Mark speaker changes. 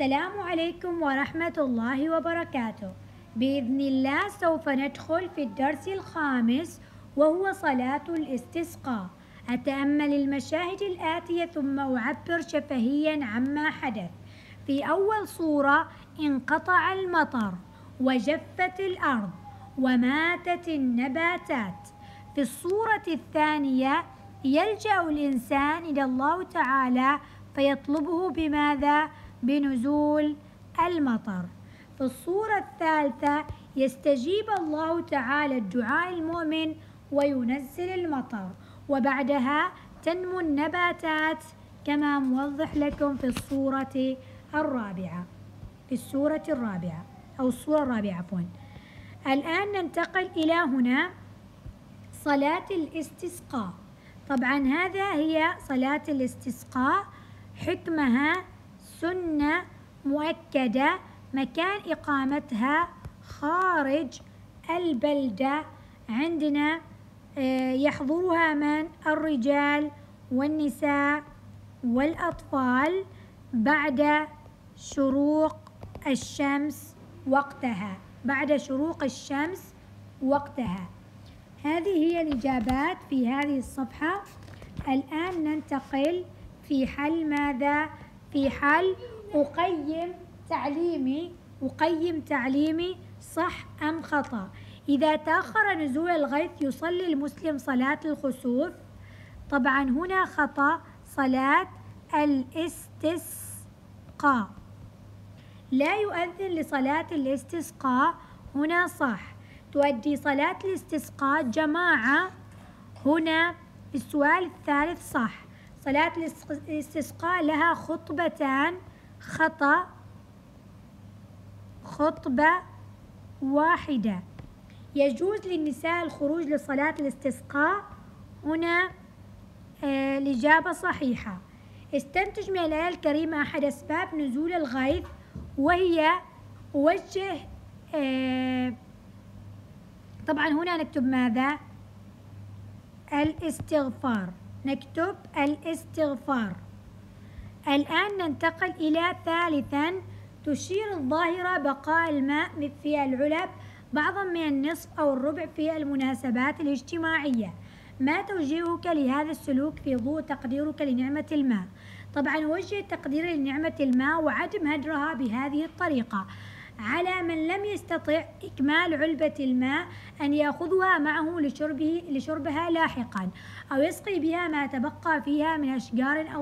Speaker 1: السلام عليكم ورحمة الله وبركاته. بإذن الله سوف ندخل في الدرس الخامس وهو صلاة الاستسقاء. أتأمل المشاهد الآتية ثم أعبر شفهيا عما حدث. في أول صورة انقطع المطر وجفت الأرض وماتت النباتات. في الصورة الثانية يلجأ الإنسان إلى الله تعالى فيطلبه بماذا؟ بنزول المطر. في الصورة الثالثة يستجيب الله تعالى الدعاء المؤمن وينزل المطر. وبعدها تنمو النباتات كما موضح لكم في الصورة الرابعة. في الصورة الرابعة أو الصورة الرابعة عفوا. الآن ننتقل إلى هنا. صلاة الاستسقاء. طبعا هذا هي صلاة الاستسقاء حكمها سنة مؤكدة مكان إقامتها خارج البلدة. عندنا آه، يحضرها من؟ الرجال والنساء والأطفال بعد شروق الشمس وقتها. بعد شروق الشمس وقتها. هذه هي الإجابات في هذه الصفحة. الآن ننتقل في حل ماذا؟ في حل أقيم تعليمي أقيم تعليمي صح أم خطأ. إذا تأخر نزول الغيث يصلي المسلم صلاة الخسوف. طبعا هنا خطأ صلاة الاستسقاء. لا يؤذن لصلاة الاستسقاء هنا صح. تؤدي صلاة الاستسقاء جماعة هنا السؤال الثالث صح. صلاة الاستسقاء لها خطبتان خطأ خطبة واحدة. يجوز للنساء الخروج لصلاة الاستسقاء. هنا آه الإجابة صحيحة. استنتج من الآية الكريمة أحد أسباب نزول الغيث وهي وجه آه طبعا هنا نكتب ماذا؟ الاستغفار. نكتب الاستغفار. الآن ننتقل إلى ثالثا تشير الظاهرة بقاء الماء في العلب بعضا من النصف أو الربع في المناسبات الاجتماعية. ما توجيهك لهذا السلوك في ضوء تقديرك لنعمة الماء؟ طبعا وجه تقدير لنعمة الماء وعدم هدرها بهذه الطريقة. على من لم يستطع إكمال علبة الماء أن يأخذها معه لشربه لشربها لاحقا أو يسقي بها ما تبقى فيها من أشجار أو